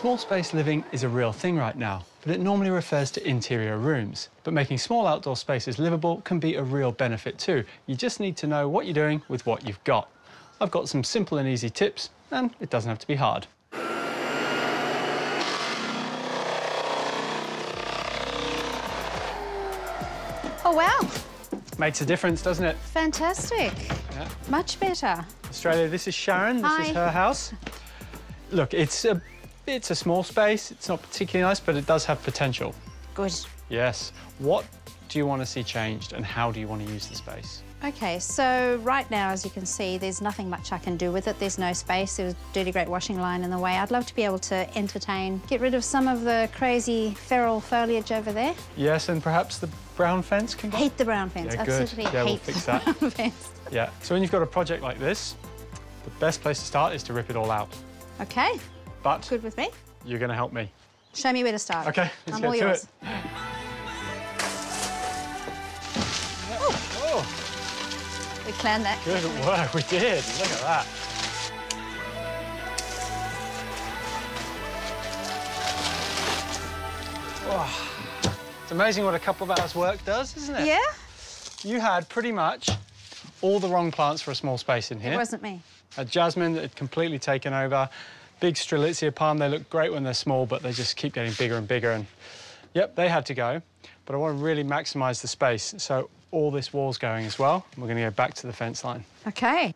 Small space living is a real thing right now, but it normally refers to interior rooms. But making small outdoor spaces livable can be a real benefit too. You just need to know what you're doing with what you've got. I've got some simple and easy tips, and it doesn't have to be hard. Oh, wow. Makes a difference, doesn't it? Fantastic. Yeah. Much better. Australia, this is Sharon. This Hi. is her house. Look, it's a, it's a small space. It's not particularly nice, but it does have potential. Good. Yes. What do you want to see changed, and how do you want to use the space? Okay, so right now, as you can see, there's nothing much I can do with it. There's no space. There's a dirty great washing line in the way. I'd love to be able to entertain, get rid of some of the crazy feral foliage over there. Yes, and perhaps the brown fence can go. Hate the brown fence. Yeah, good. Absolutely Yeah, we'll hate fix the that. brown fence. Yeah. So when you've got a project like this, the best place to start is to rip it all out. Okay, But good with me. you're going to help me. Show me where to start. Okay, let's I'm get all to yours. it. Oh, We planned that. good work. We did. Look at that. Oh, it's amazing what a couple of hours work does, isn't it? Yeah? You had pretty much all the wrong plants for a small space in here. It wasn't me. A jasmine that had completely taken over. Big Strelitzia palm, they look great when they're small, but they just keep getting bigger and bigger. And yep, they had to go. But I want to really maximise the space, so all this wall's going as well. We're going to go back to the fence line. Okay.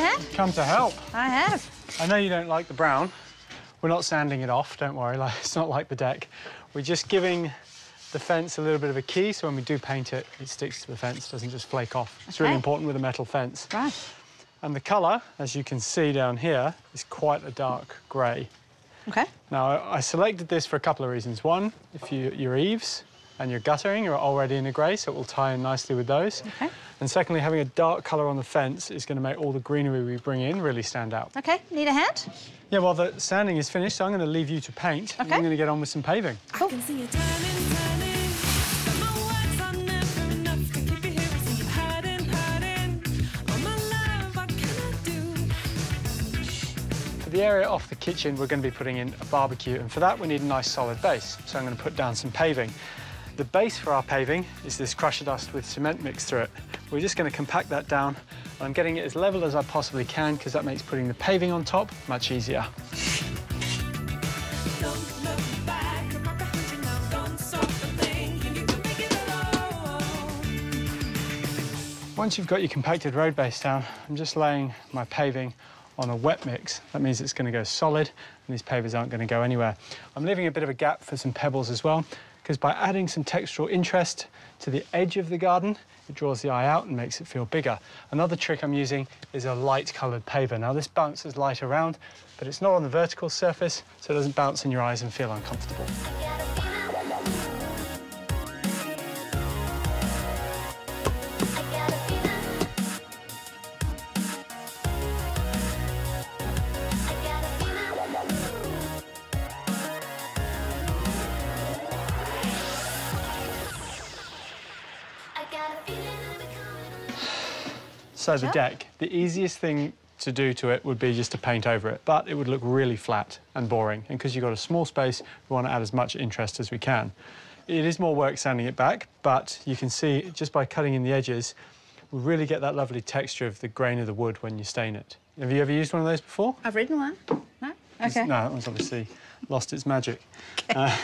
Yeah. Need a hand? Come to help. I have. I know you don't like the brown. We're not sanding it off, don't worry. Like, it's not like the deck. We're just giving the fence a little bit of a key, so when we do paint it, it sticks to the fence, doesn't just flake off. It's really important with a metal fence. Right. And the colour, as you can see down here, is quite a dark grey. Okay. Now, I I selected this for a couple of reasons. One, if you, your eaves and your guttering are already in a grey, so it will tie in nicely with those. Okay. And secondly, having a dark colour on the fence is going to make all the greenery we bring in really stand out. Okay, need a hand? Yeah, well, the sanding is finished, so I'm going to leave you to paint. and Okay. I'm going to get on with some paving. Cool. can see you turning, turning. But my words are never enough to keep you here. See you hiding, hiding. My love, what can I do? For the area off the kitchen, we're going to be putting in a barbecue, and for that we need a nice solid base. So I'm going to put down some paving. The base for our paving is this crusher dust with cement mixed through it. We're just going to compact that down, I'm getting it as level as I possibly can because that makes putting the paving on top much easier. Once you've got your compacted road base down, I'm just laying my paving on a wet mix. That means it's going to go solid and these pavers aren't going to go anywhere. I'm leaving a bit of a gap for some pebbles as well, because by adding some textural interest to the edge of the garden, it draws the eye out and makes it feel bigger. Another trick I'm using is a light coloured paver. Now this bounces light around, but it's not on the vertical surface, so it doesn't bounce in your eyes and feel uncomfortable. So the deck, the easiest thing to do to it would be just to paint over it, but it would look really flat and boring. And because you've got a small space, we want to add as much interest as we can. It is more work sanding it back, but you can see just by cutting in the edges, we really get that lovely texture of the grain of the wood when you stain it. Have you ever used one of those before? I've written one. No? Okay. No, that one's obviously lost its magic. Uh,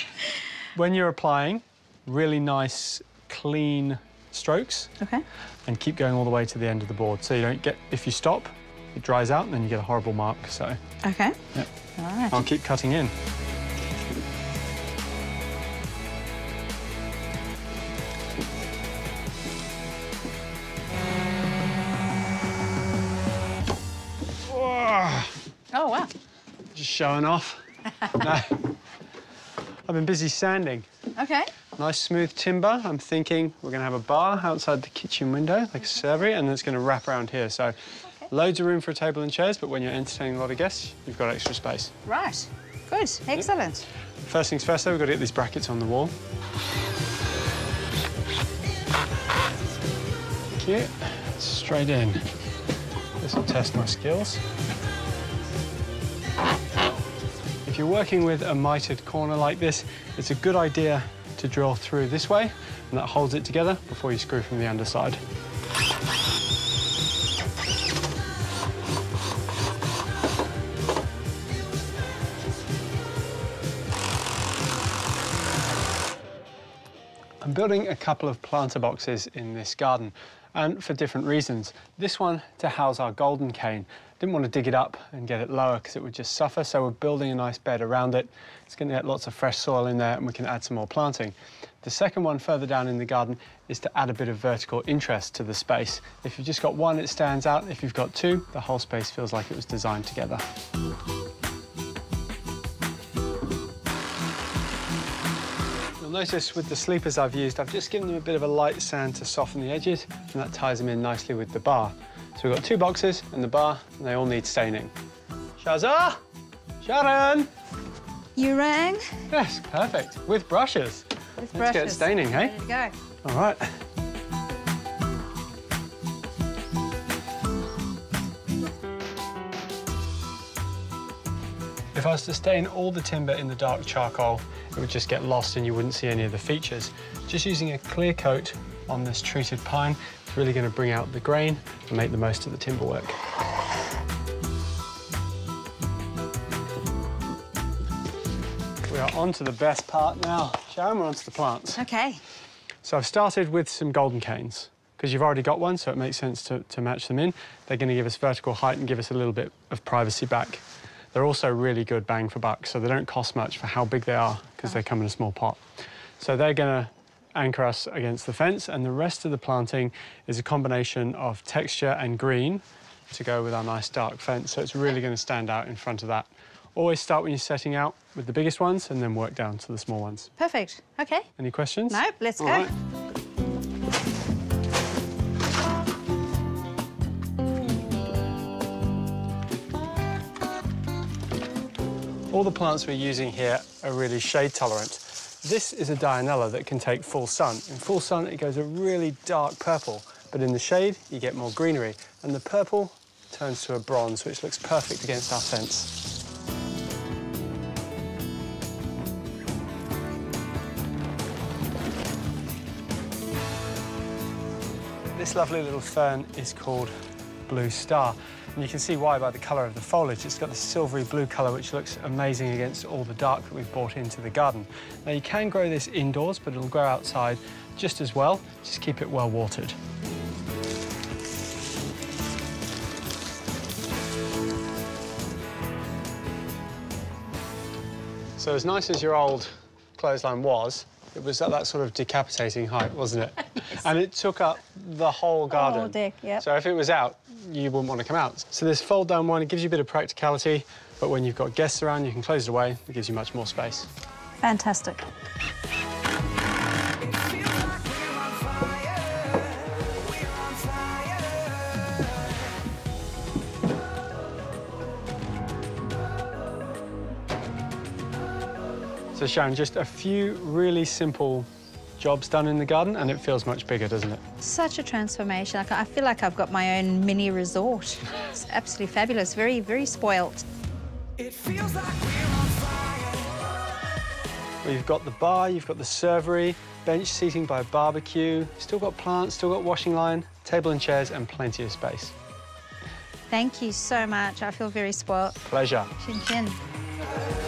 when you're applying, really nice, clean strokes Okay. and keep going all the way to the end of the board. So you don't get, if you stop, it dries out and then you get a horrible mark. So Okay. yeah. All right. I'll keep cutting in. Oh, wow. just showing off. no. I've been busy sanding. Okay. Nice smooth timber. I'm thinking we're going to have a bar outside the kitchen window, like a servery, and then it's going to wrap around here. So Loads of room for a table and chairs, but when you're entertaining a lot of guests, you've got extra space. Right. Good. Excellent. First things first, though, we've got to get these brackets on the wall. Thank you. Straight in. This will test my skills. If you're working with a mitered corner like this, it's a good idea to drill through this way, and that holds it together before you screw from the underside. I'm building a couple of planter boxes in this garden and for different reasons. This one to house our golden cane. Didn't want to dig it up and get it lower because it would just suffer, so we're building a nice bed around it. It's going to get lots of fresh soil in there and we can add some more planting. The second one further down in the garden is to add a bit of vertical interest to the space. If you've just got one, it stands out. If you've got two, the whole space feels like it was designed together. You'll notice with the sleepers I've used, I've just given them a bit of a light sand to soften the edges, and that ties them in nicely with the bar. So we've got two boxes and the bar, and they all need staining. Shazza! Sharon! You rang Yes, perfect. With brushes. with Let's get staining, hey? There you go. All right. If I was to stain all the timber in the dark charcoal, it would just get lost and you wouldn't see any of the features. Just using a clear coat on this treated pine, it's really going to bring out the grain and make the most of the timber work. We are on to the best part now. Sharon, we're on to the plants. Okay. So I've started with some golden canes because you've already got one, so it makes sense to, to match them in. They're going to give us vertical height and give us a little bit of privacy back. They're also really good bang for buck, so they don't cost much for how big they are because they oh. come in a small pot. So they're going to anchor us against the fence, and the rest of the planting is a combination of texture and green to go with our nice dark fence. So it's really going to stand out in front of that. Always start when you're setting out with the biggest ones and then work down to the small ones. Perfect. Okay. Any questions? Nope, let's All go. right. All the plants we're using here are really shade tolerant. This is a Dianella that can take full sun. In full sun, it goes a really dark purple, but in the shade, you get more greenery. And the purple turns to a bronze, which looks perfect against our fence. This lovely little fern is called Blue Star. And you can see why by the colour of the foliage. It's got this silvery blue colour which looks amazing against all the dark that we've brought into the garden. Now you can grow this indoors, but it'll grow outside just as well. Just keep it well watered. So as nice as your old clothesline was, it was at that sort of decapitating height, wasn't it? And it took up the whole garden. Whole deck, yep. So if it was out, you wouldn't want to come out. So this fold down one, it gives you a bit of practicality, but when you've got guests around, you can close it away. It gives you much more space. Fantastic. So Sharon, just a few really simple jobs done in the garden, and it feels much bigger, doesn't it? Such a transformation. I feel like I've got my own mini resort. It's absolutely fabulous. Very, very spoilt. It feels like we're on fire. Well, you've got the bar, you've got the servery, bench seating by a barbecue, still got plants, still got washing line, table and chairs, and plenty of space. Thank you so much. I feel very spoilt. Pleasure. Chin chin.